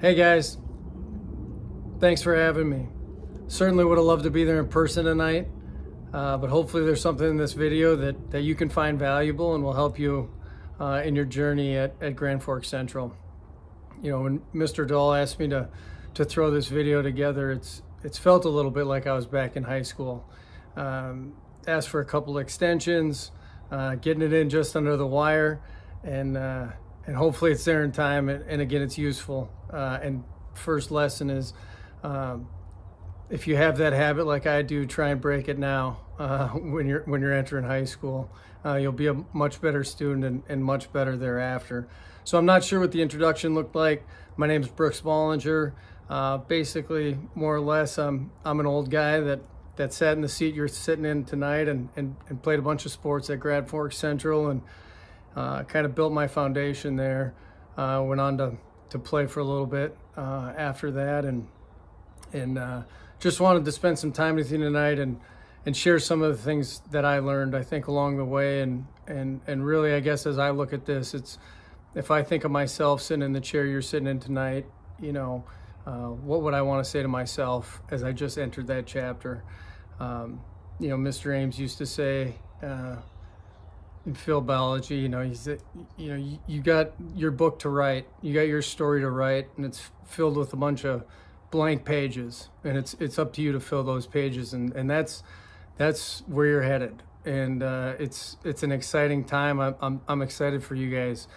Hey guys, thanks for having me. Certainly would have loved to be there in person tonight, uh, but hopefully there's something in this video that, that you can find valuable and will help you uh, in your journey at, at Grand Forks Central. You know, when Mr. Dahl asked me to, to throw this video together, it's, it's felt a little bit like I was back in high school. Um, asked for a couple extensions, uh, getting it in just under the wire, and uh, and hopefully it's there in time. And, and again, it's useful. Uh, and first lesson is, um, if you have that habit like I do, try and break it now uh, when you're when you're entering high school. Uh, you'll be a much better student and, and much better thereafter. So I'm not sure what the introduction looked like. My name is Brooks Bollinger. Uh, basically, more or less, I'm I'm an old guy that that sat in the seat you're sitting in tonight and, and, and played a bunch of sports at Grand Forks Central and uh, kind of built my foundation there. Uh, went on to, to play for a little bit uh, after that and and uh, just wanted to spend some time with you tonight and and share some of the things that I learned I think along the way and and and really I guess as I look at this it's if I think of myself sitting in the chair you're sitting in tonight you know uh, what would I want to say to myself as I just entered that chapter um, you know Mr. Ames used to say uh, in field biology, you know, he's, you know, you, got your book to write, you got your story to write, and it's filled with a bunch of blank pages, and it's it's up to you to fill those pages, and and that's that's where you're headed, and uh, it's it's an exciting time. I'm I'm, I'm excited for you guys,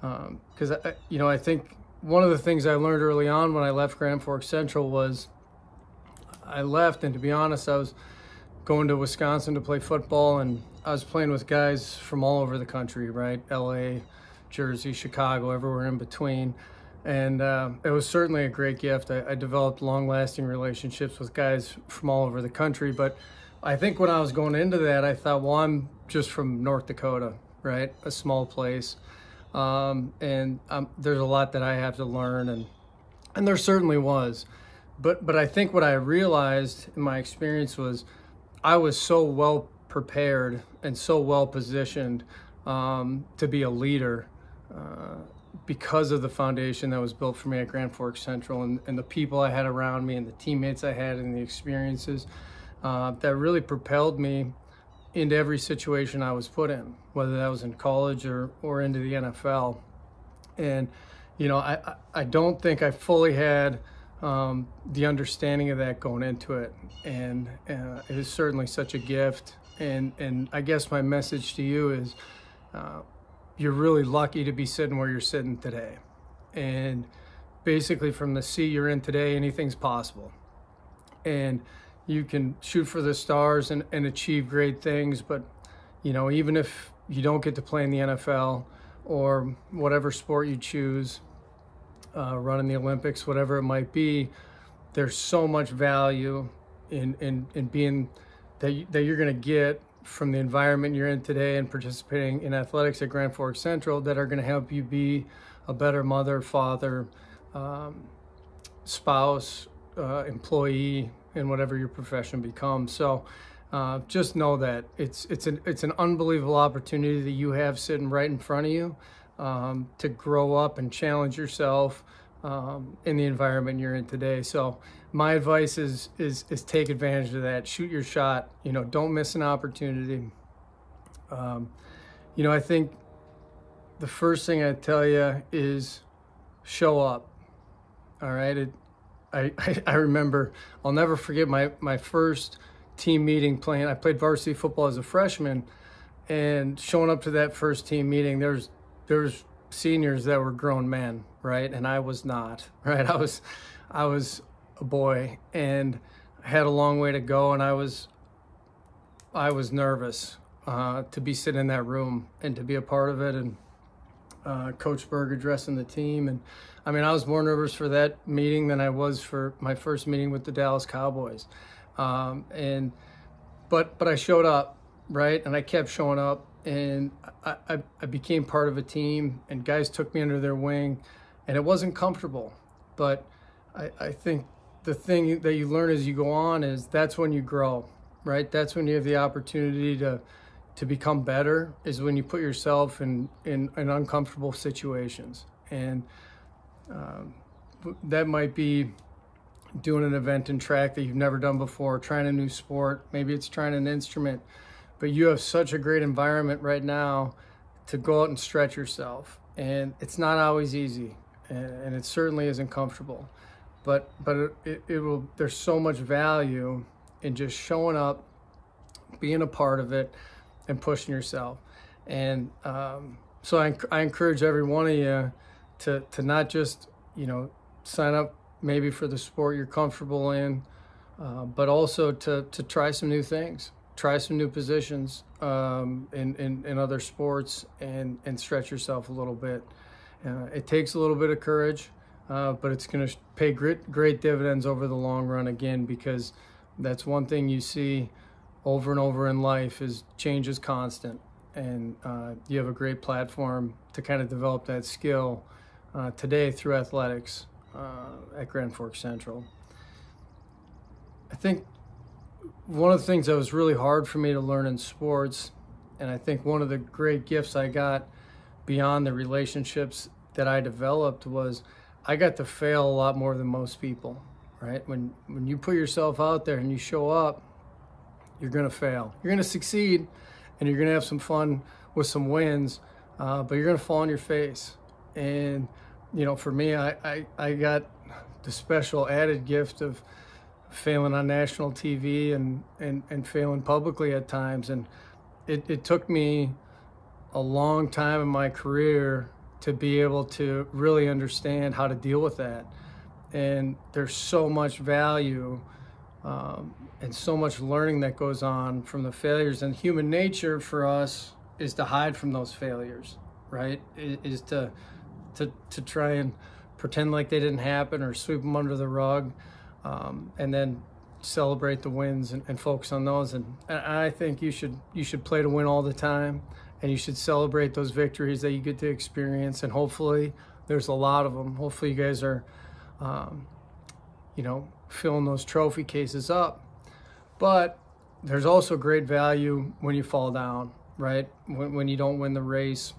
because um, you know I think one of the things I learned early on when I left Grand Forks Central was I left, and to be honest, I was going to Wisconsin to play football, and I was playing with guys from all over the country, right? LA, Jersey, Chicago, everywhere in between. And uh, it was certainly a great gift. I, I developed long lasting relationships with guys from all over the country. But I think when I was going into that, I thought, well, I'm just from North Dakota, right? A small place. Um, and um, there's a lot that I have to learn. And, and there certainly was. But, but I think what I realized in my experience was I was so well prepared and so well positioned um, to be a leader uh, because of the foundation that was built for me at Grand Forks Central and, and, the people I had around me and the teammates I had and the experiences uh, that really propelled me into every situation I was put in, whether that was in college or, or into the NFL. And, you know, I, I don't think I fully had um, the understanding of that going into it. And uh, it is certainly such a gift. And, and I guess my message to you is uh, you're really lucky to be sitting where you're sitting today. And basically, from the seat you're in today, anything's possible. And you can shoot for the stars and, and achieve great things. But, you know, even if you don't get to play in the NFL or whatever sport you choose, uh, running the Olympics, whatever it might be, there's so much value in in, in being that you, that you're going to get from the environment you're in today and participating in athletics at Grand Forks Central that are going to help you be a better mother, father, um, spouse, uh, employee, and whatever your profession becomes. So. Uh, just know that it's it's an it's an unbelievable opportunity that you have sitting right in front of you, um, to grow up and challenge yourself um, in the environment you're in today. So my advice is, is, is take advantage of that. Shoot your shot. You know, don't miss an opportunity. Um, you know, I think the first thing I tell you is show up. All right. It, I, I, I remember, I'll never forget my, my first team meeting playing. I played varsity football as a freshman and showing up to that first team meeting, there's there's seniors that were grown men, right? And I was not, right? I was, I was a boy and had a long way to go and I was, I was nervous uh, to be sitting in that room and to be a part of it and uh, Coach Berg addressing the team. And I mean, I was more nervous for that meeting than I was for my first meeting with the Dallas Cowboys. Um, and, but, but I showed up, right? And I kept showing up and I, I, became part of a team and guys took me under their wing and it wasn't comfortable. But I, I think the thing that you learn as you go on is that's when you grow right? That's when you have the opportunity to to become better is when you put yourself in in, in uncomfortable situations. And um, that might be doing an event in track that you've never done before, trying a new sport, maybe it's trying an instrument, but you have such a great environment right now to go out and stretch yourself. And it's not always easy, and it certainly isn't comfortable. But but it, it, will. There's so much value in just showing up, being a part of it, and pushing yourself. And um, so I, I encourage every one of you to to not just you know sign up maybe for the sport you're comfortable in, uh, but also to to try some new things, try some new positions um, in, in in other sports, and and stretch yourself a little bit. Uh, it takes a little bit of courage, uh, but it's going to pay great great dividends over the long run again because that's one thing you see over and over in life is change is constant and uh, you have a great platform to kind of develop that skill uh, today through athletics uh, at Grand Forks Central. I think one of the things that was really hard for me to learn in sports, and I think one of the great gifts I got beyond the relationships that I developed was I got to fail a lot more than most people, right? When when you put yourself out there and you show up, you're going to fail. You're going to succeed and you're going to have some fun with some wins, uh, but you're going to fall on your face. And, you know, for me, I, I, I got the special added gift of failing on national TV and, and, and failing publicly at times. And it, it took me a long time in my career to be able to really understand how to deal with that. And there's so much value um, and so much learning that goes on from the failures. And human nature for us is to hide from those failures, right? Is to to to try and pretend like they didn't happen or sweep them under the rug, um, and then celebrate the wins and, and focus on those. And, and I think you should you should play to win all the time, and you should celebrate those victories that you get to experience. And hopefully, there's a lot of them. Hopefully, you guys are. Um, you know, filling those trophy cases up. But there's also great value when you fall down, right? When, when you don't win the race,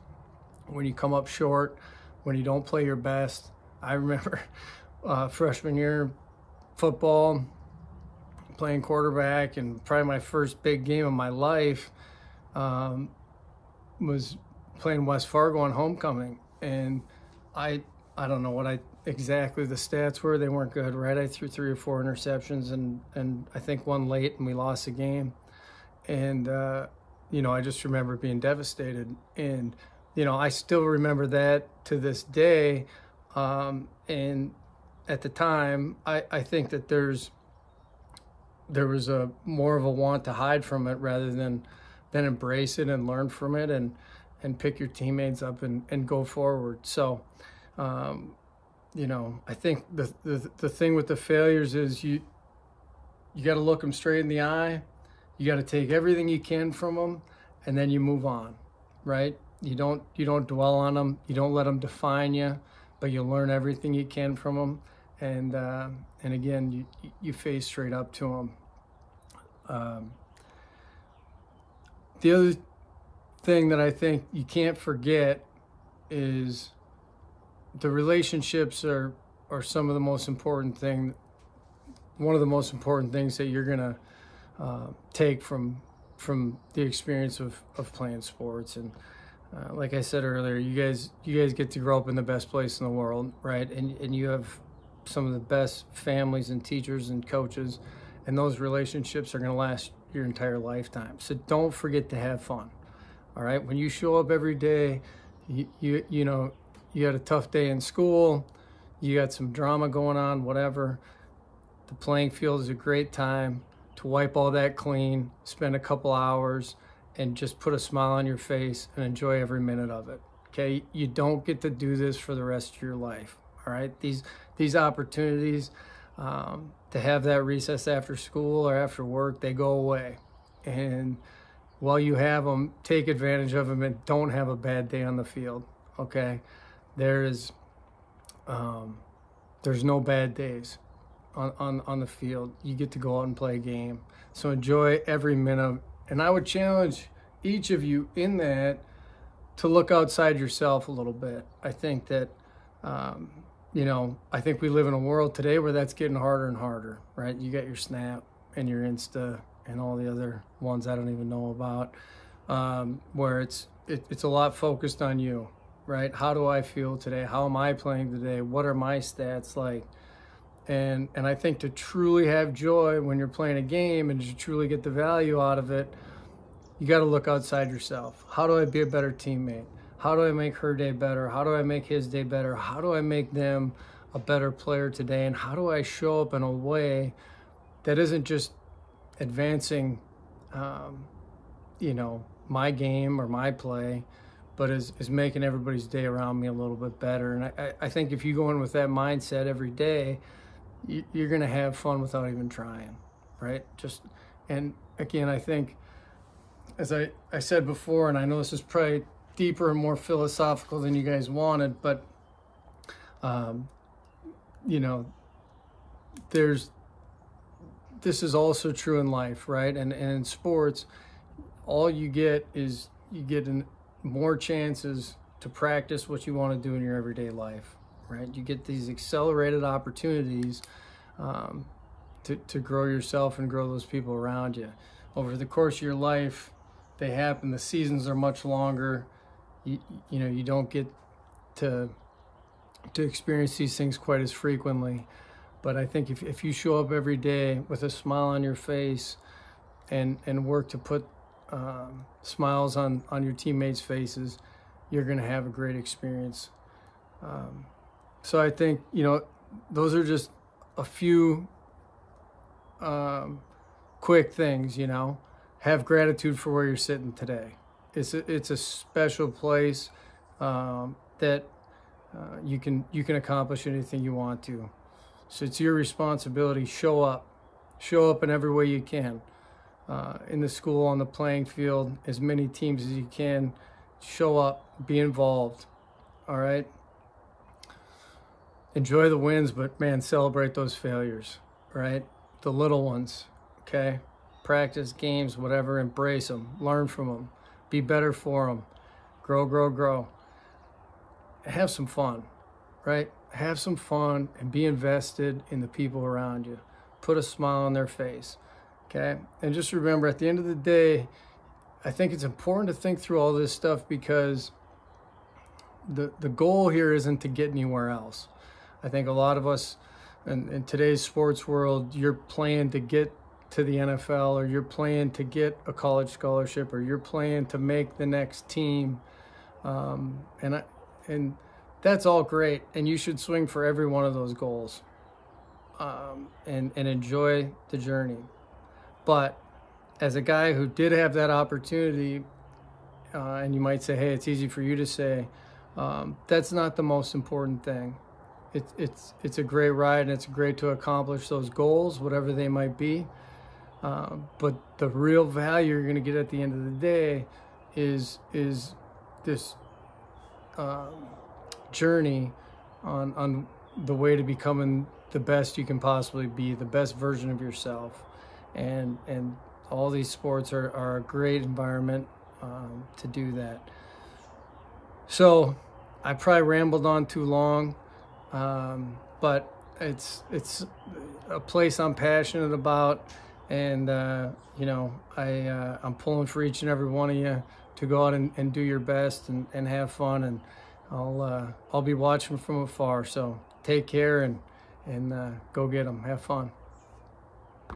when you come up short, when you don't play your best. I remember uh, freshman year football, playing quarterback, and probably my first big game of my life um, was playing West Fargo on homecoming. And I, I don't know what I exactly the stats were. They weren't good, right? I threw three or four interceptions and, and I think one late and we lost the game. And, uh, you know, I just remember being devastated. And, you know, I still remember that to this day. Um, and at the time, I, I think that there's, there was a more of a want to hide from it rather than, than embrace it and learn from it and, and pick your teammates up and, and go forward. So, um, you know, I think the, the, the thing with the failures is you, you got to look them straight in the eye. You got to take everything you can from them and then you move on, right? You don't, you don't dwell on them. You don't let them define you, but you learn everything you can from them. And, uh, and again, you, you face straight up to them. Um, the other thing that I think you can't forget is the relationships are are some of the most important thing one of the most important things that you're gonna uh, take from from the experience of, of playing sports and uh, like I said earlier you guys you guys get to grow up in the best place in the world right and and you have some of the best families and teachers and coaches and those relationships are going to last your entire lifetime so don't forget to have fun all right when you show up every day you you, you know you had a tough day in school, you got some drama going on, whatever. The playing field is a great time to wipe all that clean, spend a couple hours, and just put a smile on your face and enjoy every minute of it. Okay, you don't get to do this for the rest of your life. All right, these these opportunities um, to have that recess after school or after work, they go away. And while you have them, take advantage of them and don't have a bad day on the field. Okay there's um, there's no bad days on, on, on the field. You get to go out and play a game. So enjoy every minute. And I would challenge each of you in that to look outside yourself a little bit. I think that um, you know, I think we live in a world today where that's getting harder and harder, right? You got your Snap and your Insta and all the other ones I don't even know about, um, where it's it, it's a lot focused on you, right? How do I feel today? How am I playing today? What are my stats like? And and I think to truly have joy when you're playing a game and to truly get the value out of it, you got to look outside yourself. How do I be a better teammate? How do I make her day better? How do I make his day better? How do I make them a better player today? And how do I show up in a way that isn't just advancing, um, you know, my game or my play, but is, is making everybody's day around me a little bit better. And I, I think if you go in with that mindset every day, you, you're going to have fun without even trying, right? Just, and again, I think, as I, I said before, and I know this is probably deeper and more philosophical than you guys wanted, but um, you know, there's this is also true in life, right? And, and in sports, all you get is you get in more chances to practice what you want to do in your everyday life, right? You get these accelerated opportunities um, to, to grow yourself and grow those people around you. Over the course of your life, they happen, the seasons are much longer you, you know you don't get to to experience these things quite as frequently. But i think if, if you show up every day with a smile on your face and and work to put um, smiles on on your teammates faces you're going to have a great experience. Um, so i think you know those are just a few um, quick things you know. Have gratitude for where you're sitting today it's a, it's a special place um, that uh, you can you can accomplish anything you want to. So it's your responsibility. Show up, show up in every way you can. Uh, in the school, on the playing field, as many teams as you can. Show up, be involved. All right. Enjoy the wins, but man, celebrate those failures. Right, the little ones. Okay, practice games, whatever. Embrace them. Learn from them be better for them. Grow, grow, grow. Have some fun, right? Have some fun and be invested in the people around you. Put a smile on their face, okay? And just remember, at the end of the day, I think it's important to think through all this stuff because the the goal here isn't to get anywhere else. I think a lot of us in, in today's sports world, you're playing to get to the NFL or you're playing to get a college scholarship or you're playing to make the next team. Um, and I, and that's all great. And you should swing for every one of those goals um, and, and enjoy the journey. But as a guy who did have that opportunity, uh, and you might say, hey, it's easy for you to say, um, that's not the most important thing. It, it's, it's a great ride and it's great to accomplish those goals, whatever they might be. Uh, but the real value you're going to get at the end of the day is is this um, journey on on the way to becoming the best you can possibly be, the best version of yourself, and and all these sports are, are a great environment um, to do that. So I probably rambled on too long, um, but it's it's a place I'm passionate about and uh, you know I uh, I'm pulling for each and every one of you to go out and, and do your best and, and have fun. And I'll uh, I'll be watching from afar. So take care and and uh, go get them have fun